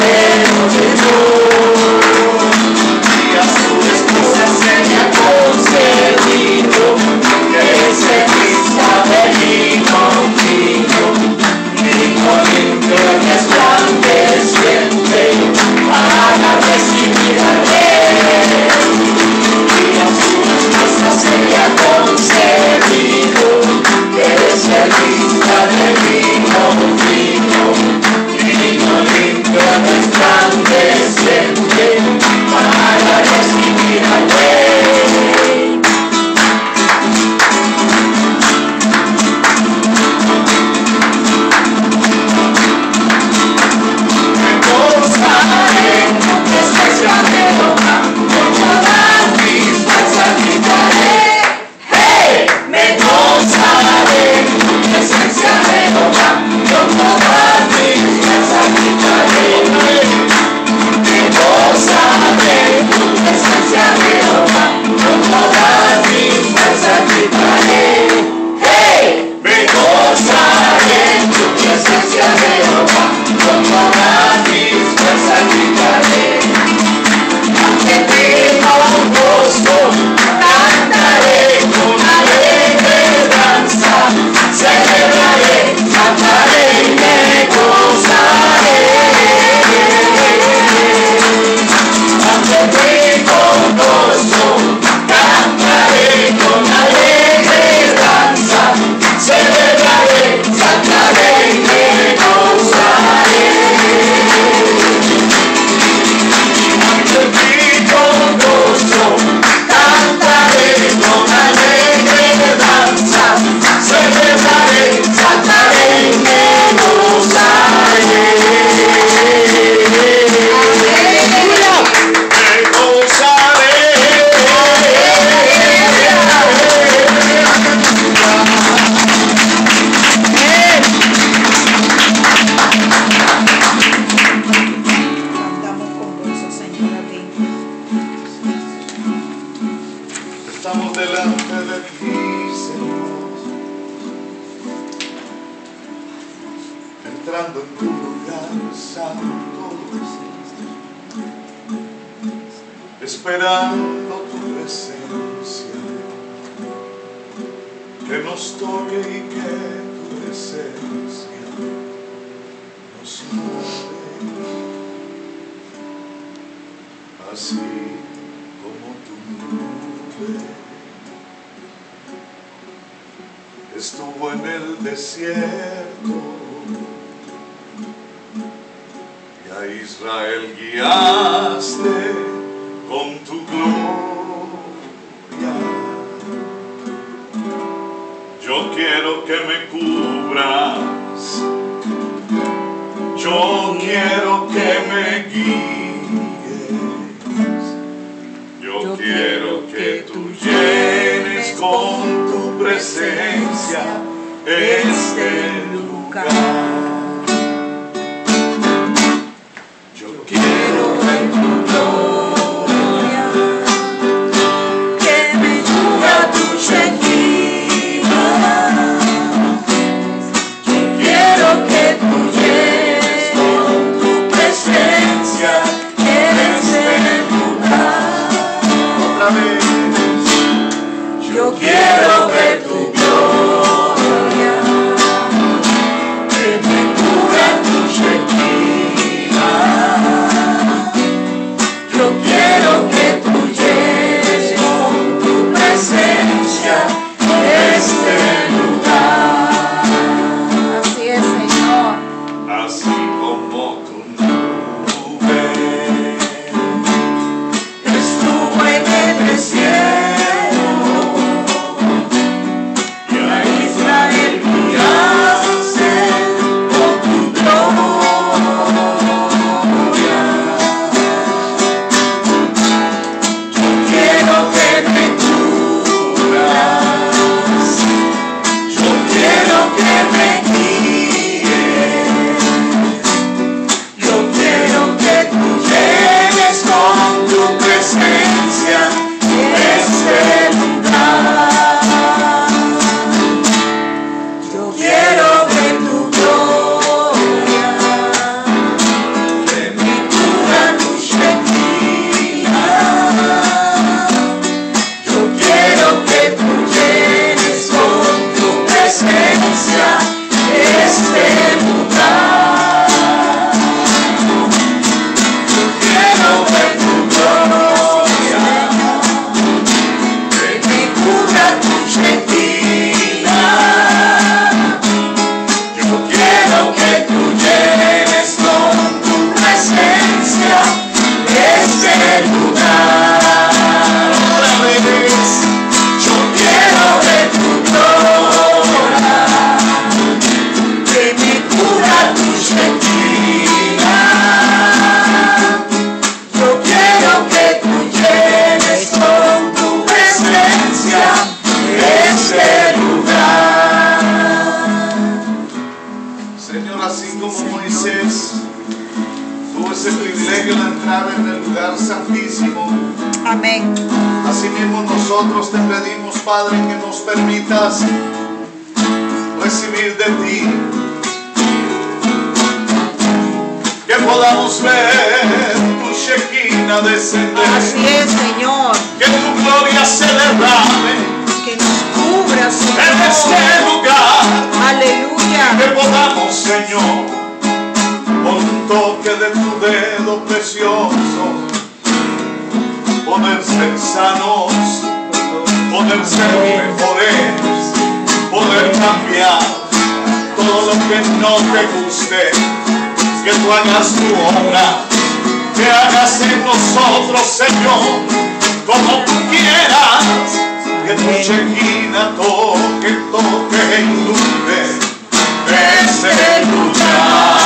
Amen. Esperando tu presencia, que nos toque y que tu presencia nos mueve, así como tu nube. Estuvo en el desierto y a Israel guiaste con tu gloria. Yo quiero que me cubras, yo quiero que me guíes, yo quiero que tú llenes con tu presencia este lugar. Cubra privilegio de entrar en el lugar santísimo, Amén. asimismo nosotros te pedimos, Padre, que nos permitas recibir de ti, que podamos ver tu Shekinah descender, Así es, Señor. que tu gloria se derrame Que nos cubra, en este Señor. lugar. que Aleluya. podamos, Señor, precioso, poder ser sanos, poder ser mejores, poder cambiar todo lo que no te guste, que tú hagas tu obra, que hagas en nosotros, Señor, como tú quieras, que tu chequina toque, toque, inunde, desde lugar.